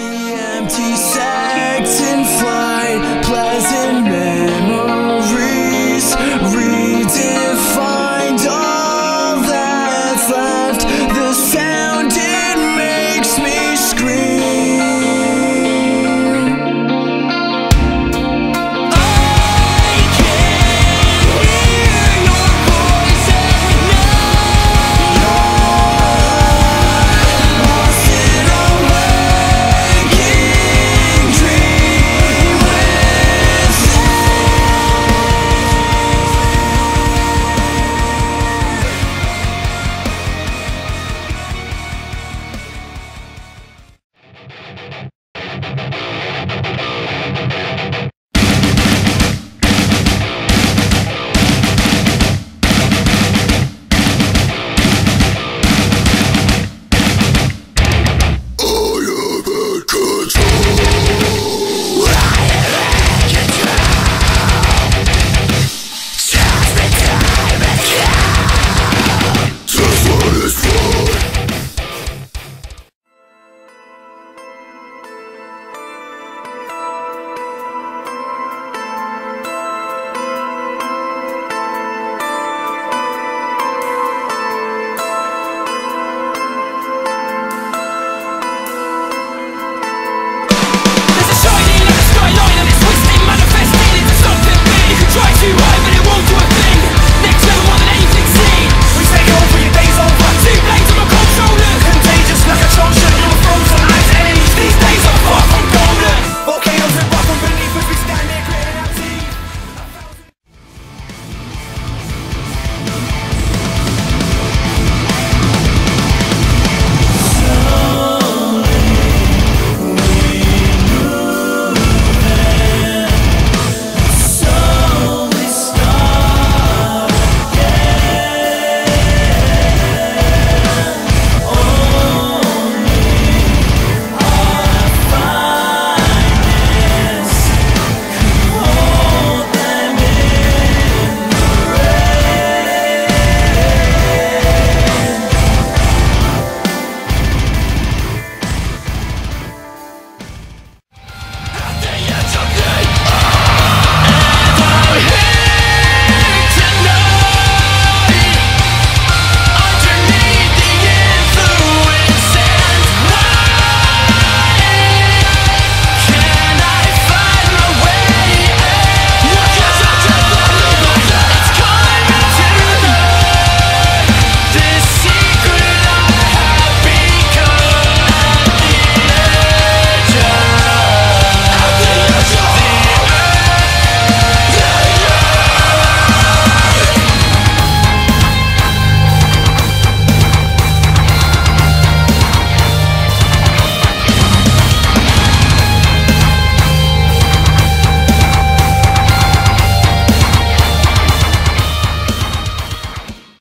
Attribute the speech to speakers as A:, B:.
A: empty sex in flight.